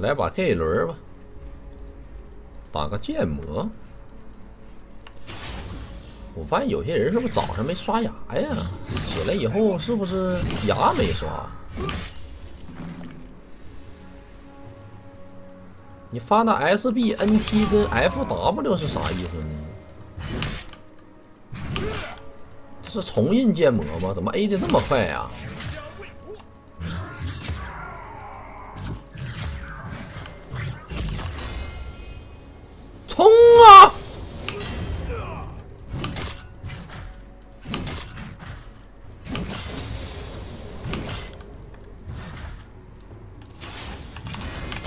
来把这一轮吧，打个剑魔。我发现有些人是不是早上没刷牙呀？起来以后是不是牙没刷？你发那 S B N T 跟 F W 是啥意思呢？这是重印建模吗？怎么 A 的这么快呀？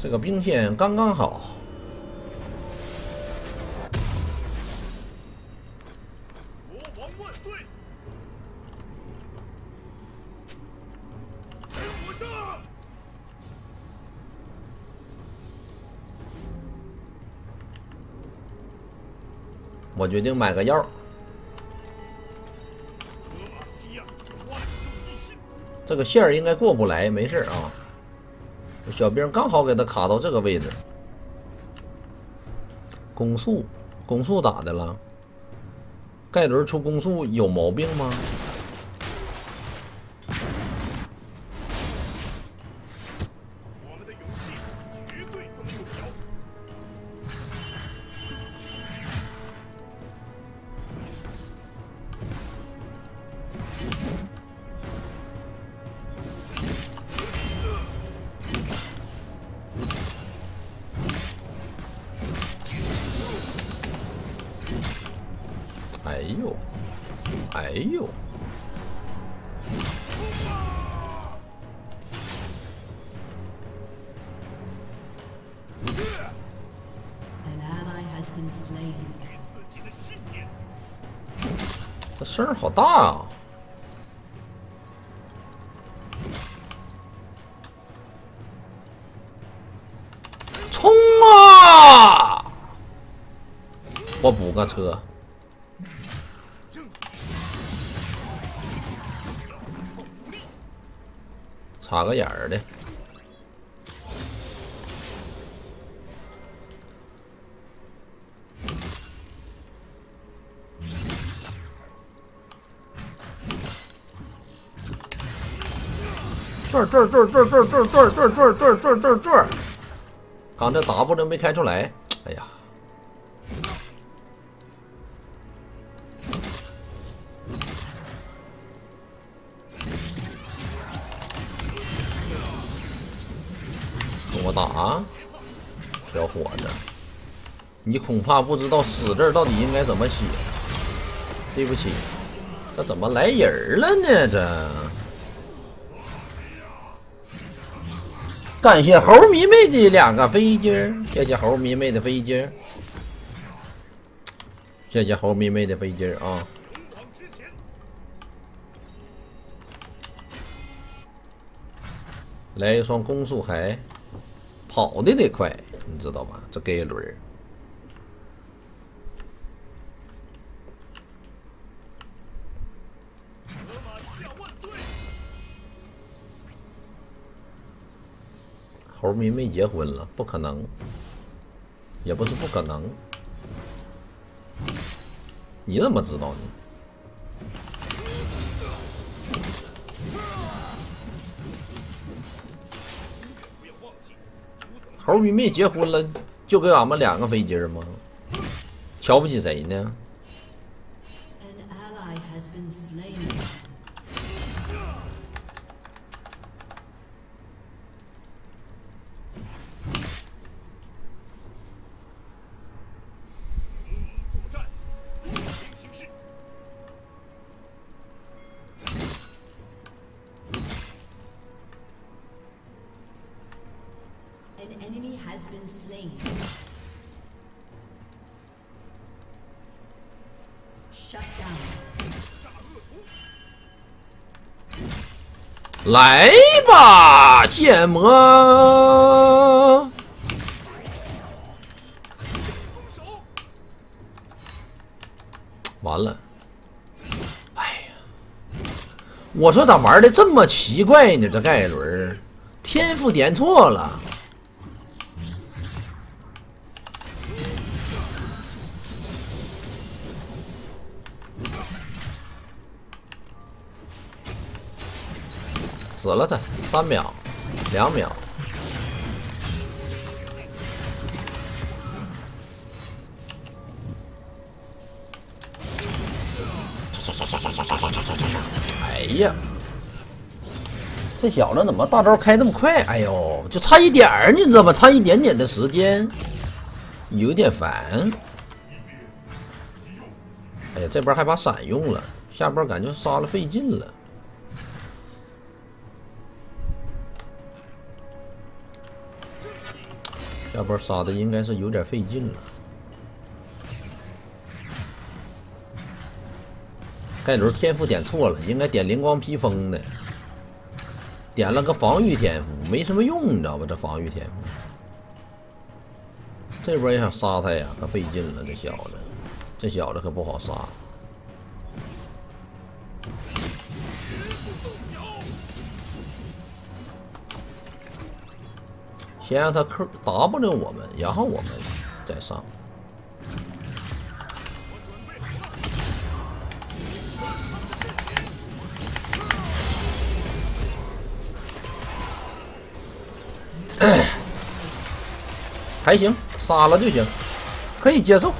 这个兵线刚刚好。我上！我决定买个药。这个线儿应该过不来，没事啊。小兵刚好给他卡到这个位置，攻速，攻速咋的了？盖伦出攻速有毛病吗？这声好大啊！冲啊！我补个车。插个眼儿的，这儿这儿这儿这儿这儿这儿这这这这这，刚才 W 没开出来，哎呀！跟我打，小伙子，你恐怕不知道“死”字到底应该怎么写。对不起，这怎么来人了呢？这，感谢猴迷妹的两个飞机，谢谢猴迷妹的飞机，谢谢猴迷妹的飞机啊！来一双攻速鞋。跑的得快，你知道吧？这给一轮猴咪没结婚了，不可能，也不是不可能。你怎么知道呢？猴迷没结婚了，就给俺们两个飞机吗？瞧不起谁呢？来吧，剑魔！完了，哎呀，我说咋玩的这么奇怪呢？这盖伦天赋点错了。死了他，三秒，两秒。哎呀，这小子怎么大招开这么快？哎呦，就差一点儿，你知道吗？差一点点的时间，有点烦。哎呀，这波还把闪用了，下波感觉杀了费劲了。这波杀的应该是有点费劲了。盖伦天赋点错了，应该点灵光披风的，点了个防御天赋，没什么用，你知道吧？这防御天赋，这波也想杀他呀，可费劲了。这小子，这小子可不好杀。先让他 Q W 我们，然后我们再上。还行，杀了就行，可以接受。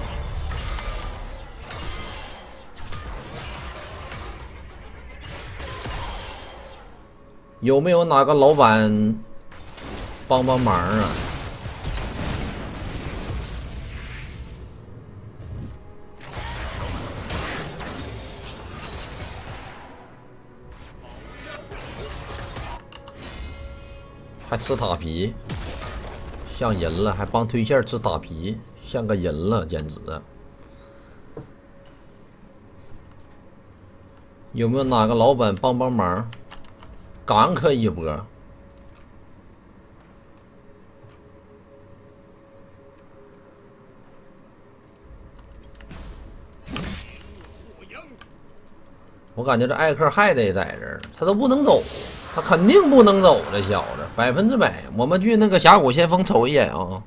有没有哪个老板帮帮忙啊？还吃塔皮，像人了，还帮推线吃塔皮，像个人了，简直！有没有哪个老板帮帮忙，gank 一波？我感觉这艾克还得在这儿，他都不能走，他肯定不能走，这小子百分之百。我们去那个峡谷先锋瞅一眼啊！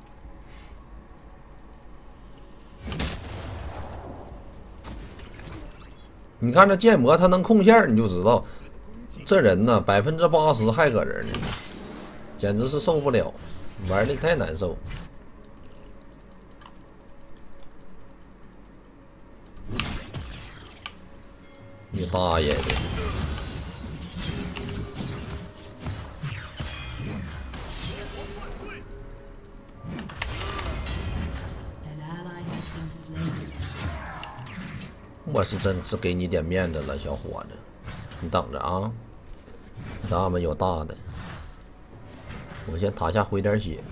你看这剑魔，他能控线，你就知道这人呢，百分之八十还搁这儿呢，简直是受不了，玩的太难受。你大爷的.我是真是给你点面子了，小伙子，你等着啊，咱们有大的。我先塔下回点血，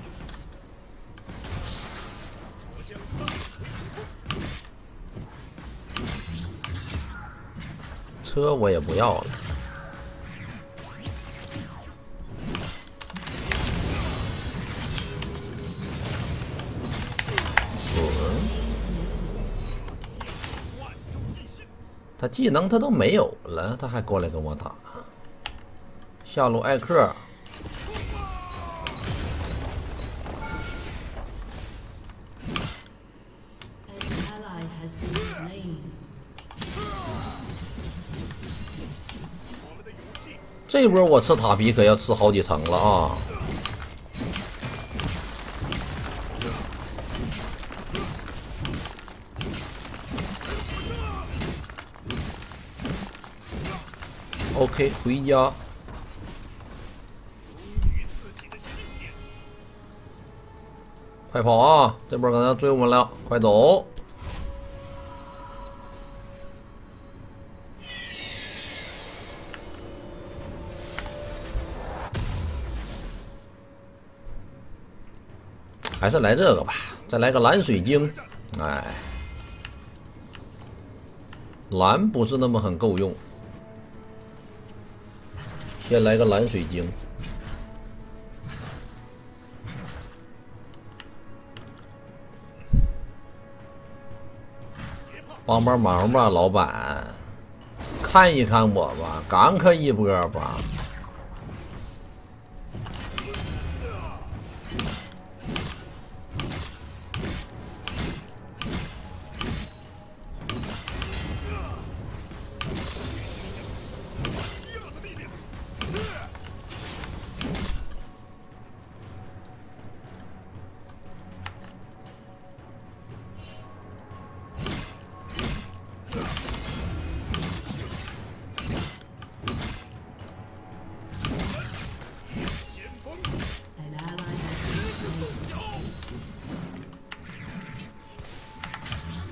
车我也不要了。死。他技能他都没有了，他还过来跟我打。下路艾克，这波我吃塔皮可要吃好几层了啊！OK，回家。快跑啊！这波可能要追我们了，快走！还是来这个吧，再来个蓝水晶。哎，蓝不是那么很够用，先来个蓝水晶。帮帮忙吧，老板，看一看我吧，干克一波吧。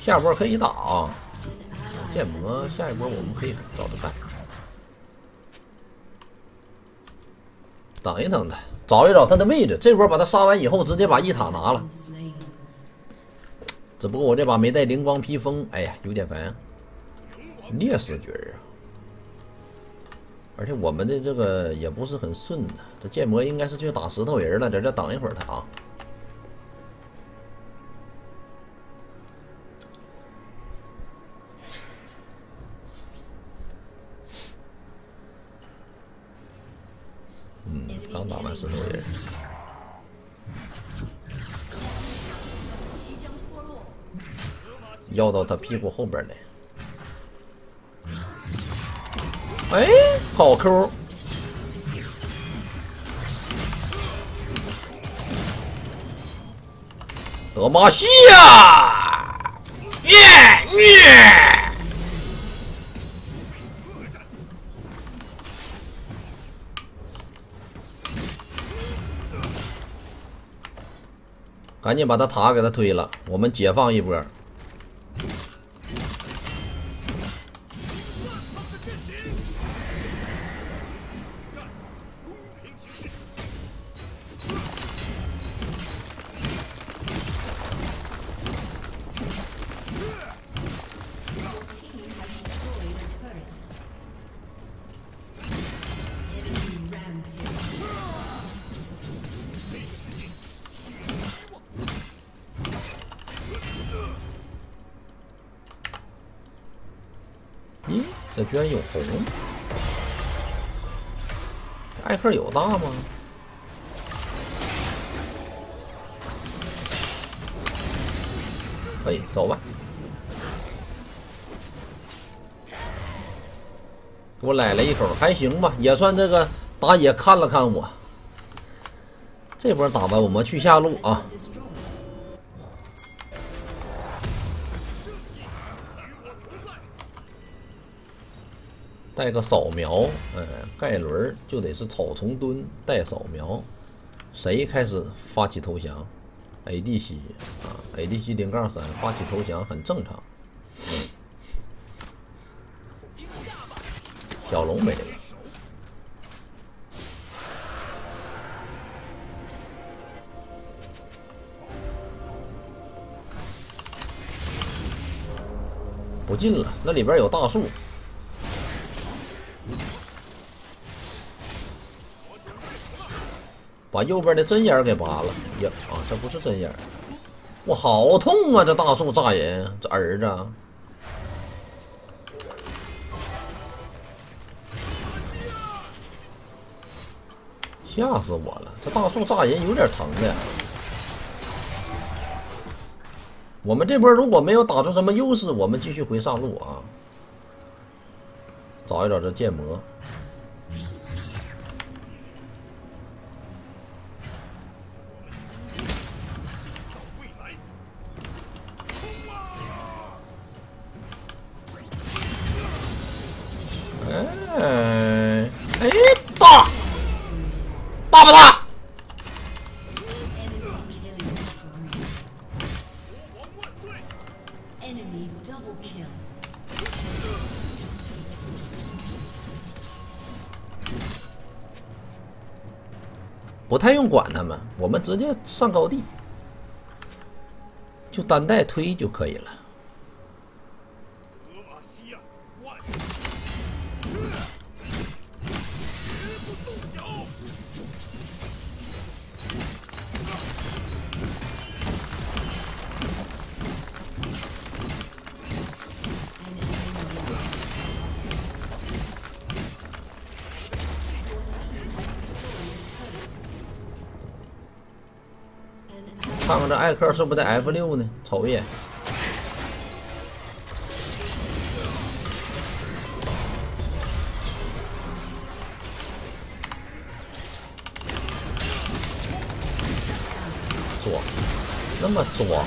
下波可以打啊，An ally 建模下一波我们可以找他干，等一等他，找一找他的位置。这波把他杀完以后，直接把一塔拿了。只不过我这把没带灵光披风，哎呀，有点烦。啊劣势局啊，而且我们的这个也不是很顺呐。这建模应该是去打石头人了，在这等一会儿他啊。刚打完石头人。要到他屁股后边来。哎，好 Q！德玛西亚，耶耶！赶紧把他塔给他推了，我们解放一波。居然有红！艾克有大吗？可以走吧。我来了一口，还行吧，也算这个打野看了看我。这波打完，我们去下路啊。带个扫描，嗯，盖伦就得是草丛蹲带扫描，谁开始发起投降？ADC 啊，ADC 零杠三发起投降很正常。小龙没了，不进了，那里边有大树。把右边的针眼给拔了呀！啊，这不是针眼，我好痛啊！这大树炸人，这儿子，吓死我了！这大树炸人有点疼的。我们这波如果没有打出什么优势，我们继续回上路啊！找一找这剑魔。不太用管他们，我们直接上高地。就单带推就可以了。看看这艾克是不是在 F 六呢？瞅一眼。装，那么装呢？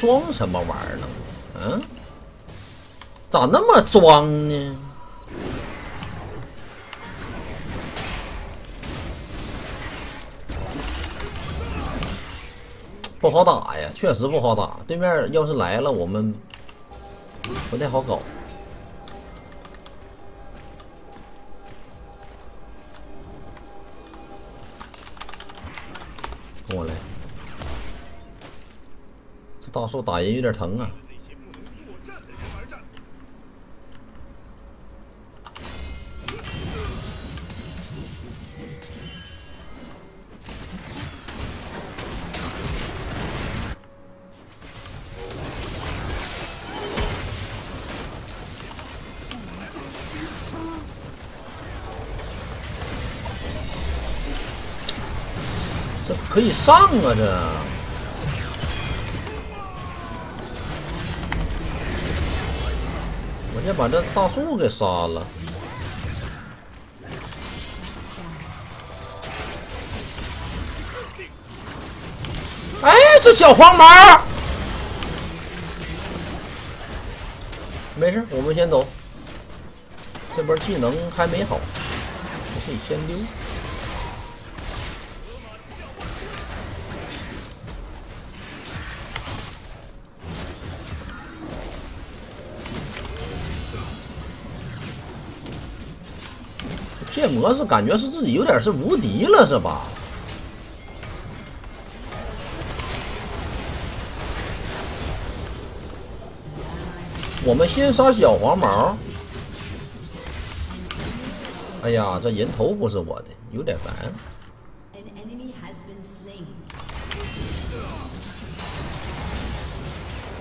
装什么玩意儿呢？嗯？咋那么装呢？不好打呀，确实不好打。对面要是来了，我们不太好搞。跟我来，这大树打人有点疼啊。以上啊！这我先把这大树给杀了。哎，这小黄毛！没事，我们先走。这波技能还没好，可以先溜。剑魔是感觉是自己有点是无敌了，是吧？我们先杀小黄毛。哎呀，这人头不是我的，有点烦。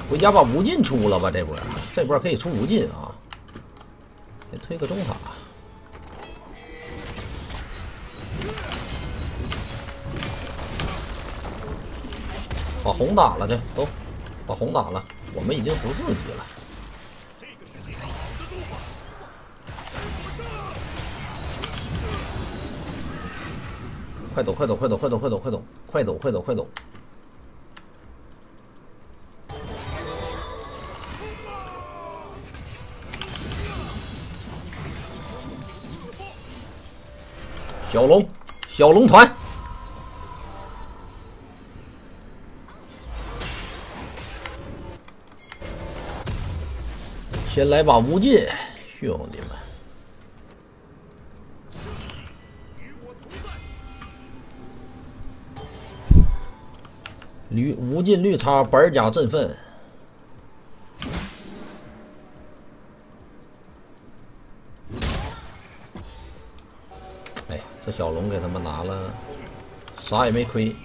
回家把无尽出了吧，这波，这波可以出无尽啊！先推个中塔。把红打了，去都把红打了，我们已经十四级了。快走，快走，快走，快走，快走，快走，快走，快走，快走！小龙，小龙团，先来把无尽，兄弟们。绿无尽绿叉板甲振奋，哎，这小龙给他们拿了，啥也没亏。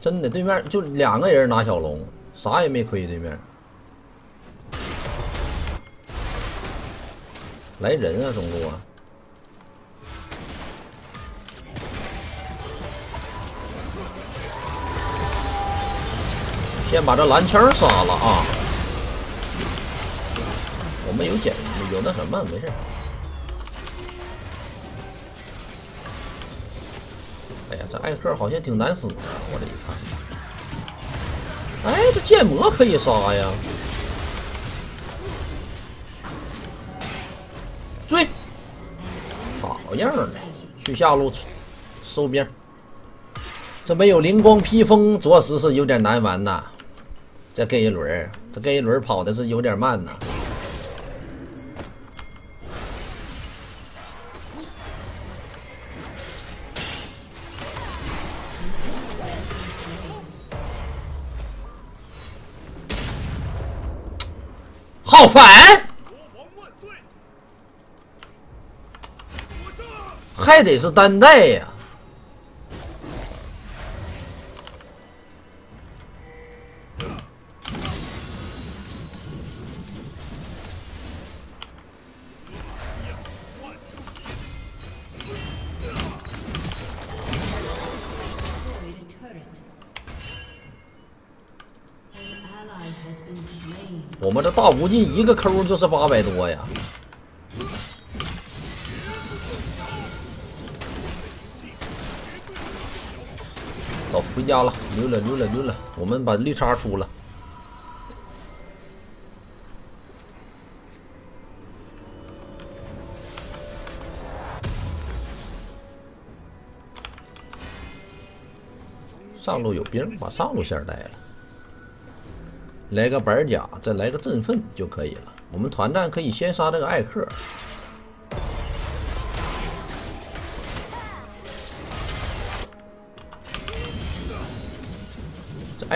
真的，对面就两个人拿小龙，啥也没亏。对面来人啊，中路啊！先把这蓝枪杀了啊！我们有减有那什么，没事。哎呀，这艾克好像挺难死的，我这一看。哎，这剑魔可以杀呀！好样的，去下路收兵。这没有灵光披风，着实是有点难玩呐。再跟一轮，这跟一轮跑的是有点慢呐。好烦！还得是单带呀。我们这大无尽一个 q 就是八百多呀。走，回家了，溜了溜了溜了，我们把绿叉出了。上路有兵，把上路线带了。来个板甲，再来个振奋就可以了。我们团战可以先杀这个艾克。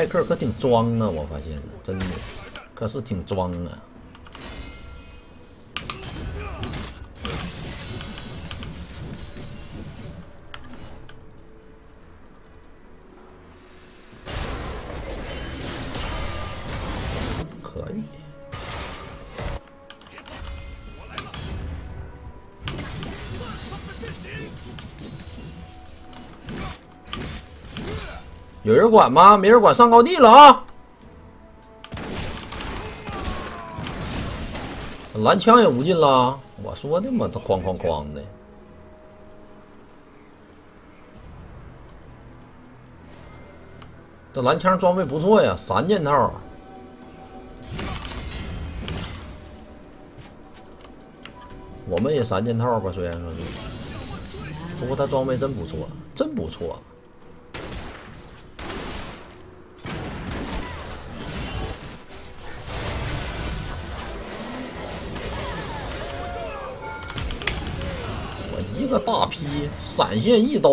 艾克可挺装啊，我发现了，真的，可是挺装啊。有人管吗？没人管，上高地了啊！蓝枪也无尽了，我说的嘛，他哐哐哐的。这蓝枪装备不错呀，三件套。我们也三件套吧，虽然说是，不过他装备真不错，真不错。个大劈，闪现一刀，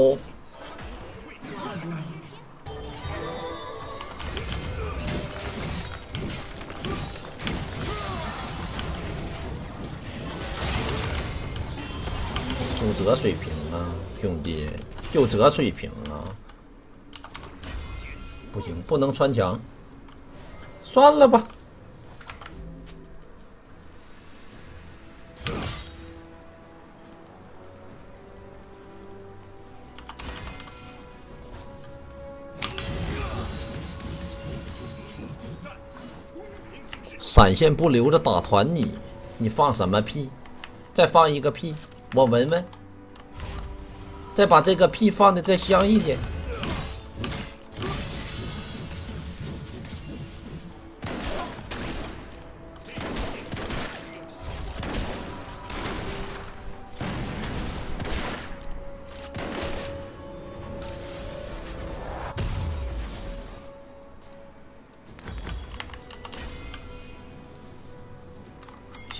就这水平啊，兄弟，就这水平啊！不行，不能穿墙，算了吧。闪现不留着打团你，你放什么屁？再放一个屁，我闻闻。再把这个屁放的再香一点。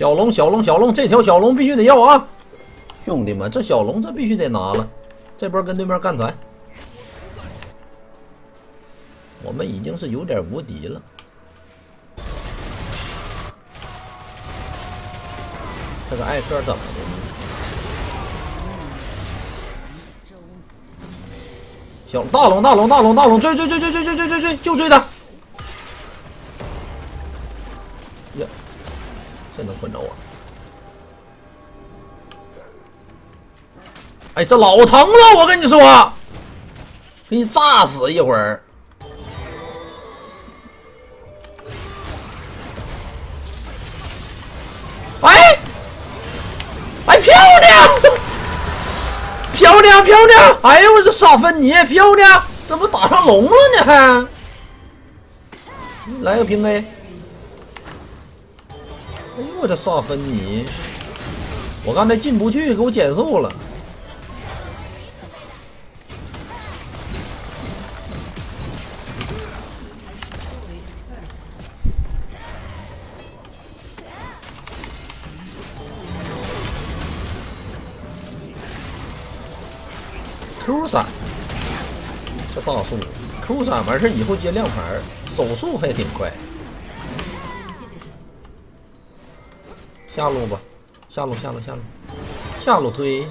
小龙，小龙，小龙，这条小龙必须得要啊！兄弟们，这小龙这必须得拿了，这波跟对面干团，我们已经是有点无敌了。这个艾克怎么的呢？小大龙，大龙，大龙，大龙，追追追追追追追追，就追他！这老疼了，我跟你说，给你炸死一会儿。哎，哎，漂亮，漂亮，漂亮！哎呦，我这萨芬妮漂亮，这不打上龙了呢还？来个平 A。哎呦，我这萨芬妮，我刚才进不去，给我减速了。，Q 闪完事以后接亮牌，手速还挺快。下路吧，下路下路下路，下路推。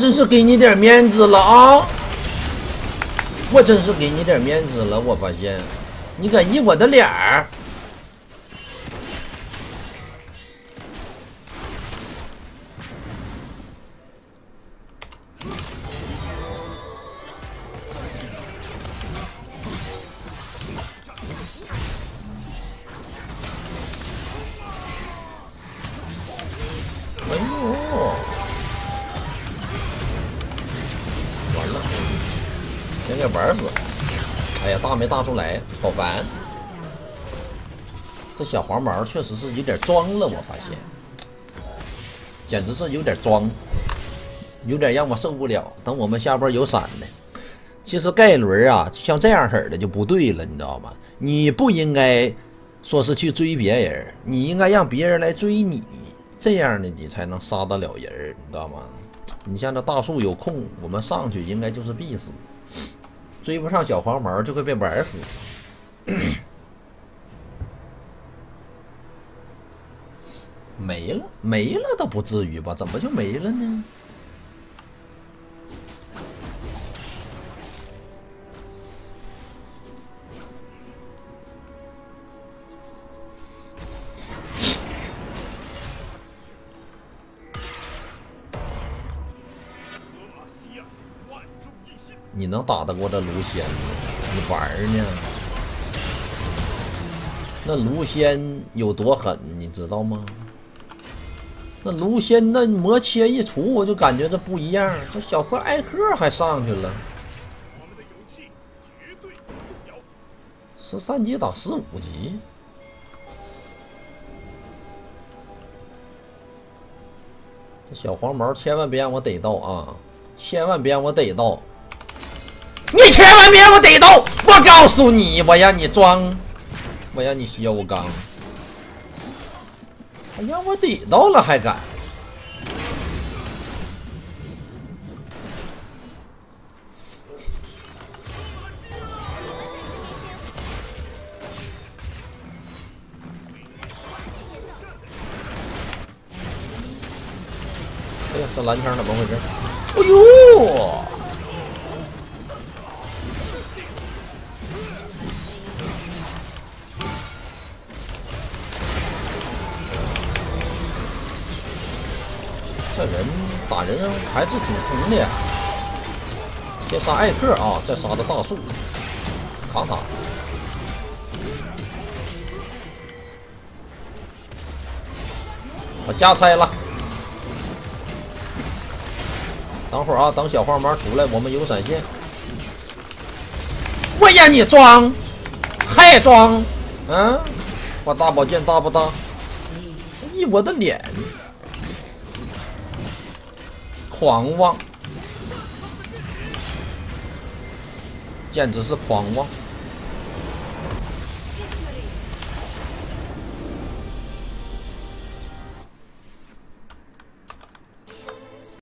真是给你点面子了啊！我真是给你点面子了，我发现，你敢移我的脸儿？小黄毛确实是有点装了，我发现，简直是有点装，有点让我受不了。等我们下波有闪的，其实盖伦啊，像这样式的就不对了，你知道吧？你不应该说是去追别人，你应该让别人来追你，这样的你才能杀得了人，你知道吗？你像这大树有空，我们上去应该就是必死，追不上小黄毛就会被玩死。没了，没了倒不至于吧？怎么就没了呢？你能打得过这卢仙吗？你玩儿呢？那卢仙有多狠，你知道吗？那卢仙那魔切一出，我就感觉这不一样。这小破艾克还上去了，我们的勇气绝对不动摇。十三级打十五级，这小黄毛千万别让我逮到啊！千万别让我逮到！你千万别让我逮到！我告诉你，我让你装，我让你削钢，哎呀我逮到了还敢！哎呀，这蓝枪怎么回事？哎呦！打人还是挺疼的呀。先杀艾克啊，再杀的大树，扛他。我加拆了。等会儿啊，等小黄毛出来，我们有闪现。我让你装，还装？嗯，我大宝剑大不大？咦我的脸，狂妄，简直是狂妄！